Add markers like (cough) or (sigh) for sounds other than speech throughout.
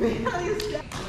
Really? (laughs)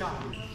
shot.